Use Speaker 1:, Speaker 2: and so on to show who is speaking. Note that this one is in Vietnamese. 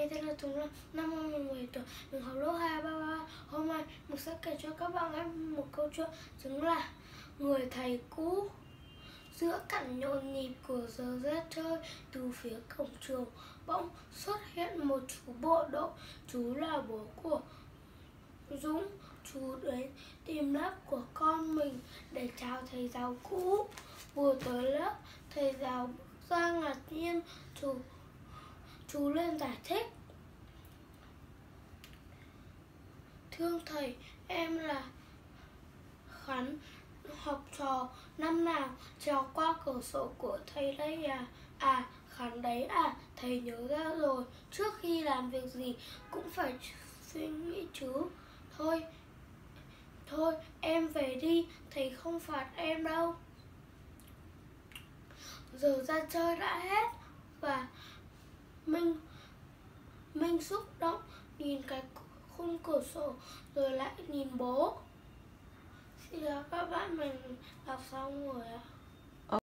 Speaker 1: Mình tên là Tùng Lâm, năm mình 10 tuổi, mình học lớp 2 ba ba. Hôm nay mình sẽ kể cho các bạn nghe một câu chuyện chính là người thầy cũ. Giữa cảnh nhộn nhịp của giờ rét chơi từ phía cổng trường bỗng xuất hiện một chú bộ đội. Chú là bố của Dũng. Chú đến tìm lớp của con mình để chào thầy giáo cũ. Vừa tới lớp, thầy giáo ra ngạc nhiên chú chú lên giải thích. Thương thầy, em là khánh học trò năm nào? Trèo qua cửa sổ của thầy đây à? À khánh đấy à? Thầy nhớ ra rồi, trước khi làm việc gì cũng phải suy nghĩ chứ. Thôi thôi, em về đi, thầy không phạt em đâu. Giờ ra chơi đã hết và Minh Minh xúc động, nhìn cái khung cửa sổ, rồi lại nhìn bố. Xin chào các bạn, mình đọc xong rồi ạ.